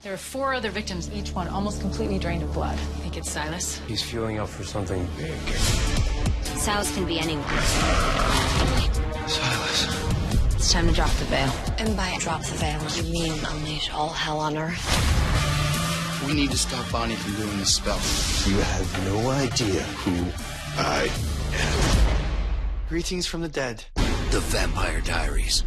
There are four other victims, each one almost completely drained of blood. I think it's Silas. He's fueling up for something big. Silas can be anyone. Silas. It's time to drop the veil. And by drop the veil, you mean unleash all hell on earth? We need to stop Bonnie from doing this spell. You have no idea who I am. Greetings from the dead. The Vampire Diaries.